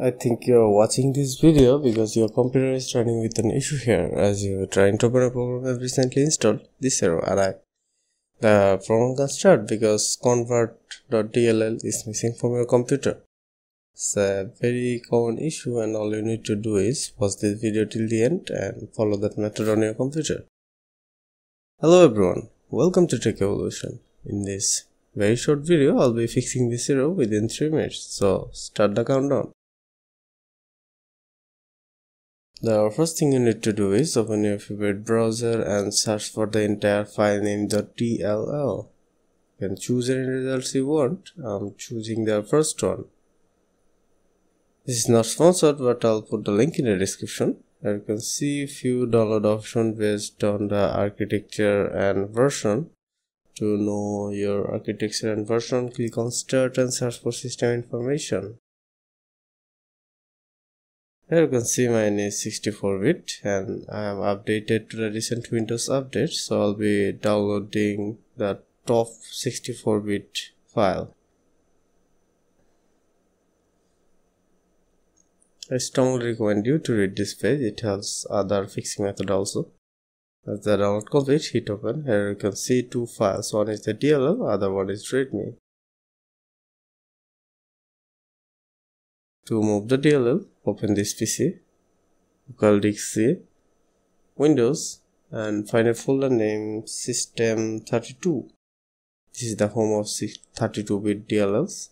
I think you're watching this video because your computer is running with an issue here as you're trying to open a program have recently installed this error arrive. The program can start because convert.dll is missing from your computer. It's a very common issue and all you need to do is watch this video till the end and follow that method on your computer. Hello everyone, welcome to Tech Evolution. In this very short video, I'll be fixing this error within 3 minutes, so start the countdown. The first thing you need to do is open your favorite browser and search for the entire file name .dll. You can choose any results you want. I'm choosing the first one. This is not sponsored but I'll put the link in the description. There you can see few download options based on the architecture and version. To know your architecture and version, click on start and search for system information. Here you can see mine is 64 bit and I am updated to the recent Windows update so I'll be downloading the top 64 bit file. I strongly recommend you to read this page, it has other fixing method also. As the download complete, hit open. Here you can see two files, one is the DLL, other one is readme. To move the DLL, open this PC, local disk C, Windows, and find a folder named System32. This is the home of 32-bit DLLs.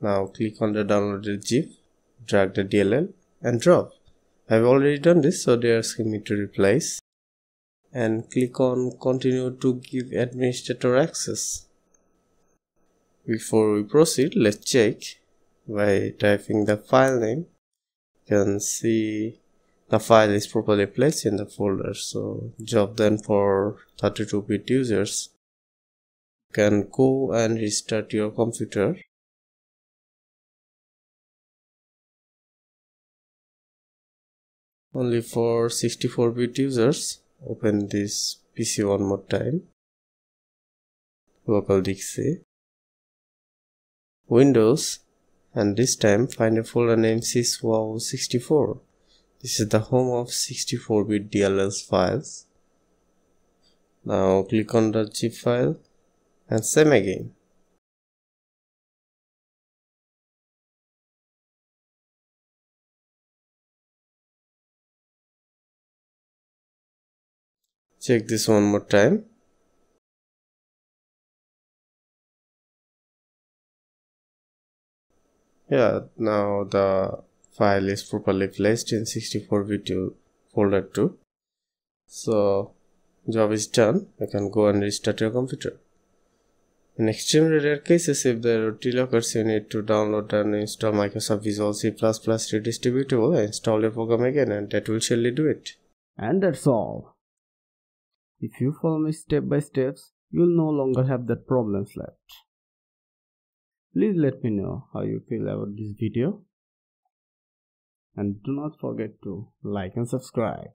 Now click on the downloaded zip, drag the DLL, and drop. I've already done this, so they are asking me to replace. And click on continue to give administrator access. Before we proceed, let's check by typing the file name. You can see the file is properly placed in the folder. So job done for 32-bit users. You can go and restart your computer. Only for 64-bit users. Open this pc one more time. Local C windows and this time find a folder named syswow64 this is the home of 64-bit DLLs files. Now click on the zip file and same again. Check this one more time yeah now the file is properly placed in 64 bit folder 2 so job is done. You can go and restart your computer. In extremely rare cases if there are occurs you need to download and install microsoft visual c++ redistributable install your program again and that will surely do it. And that's all. If you follow me step by steps you'll no longer have that problems left Please let me know how you feel about this video and do not forget to like and subscribe.